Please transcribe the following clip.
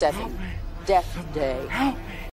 Seven. Death Day.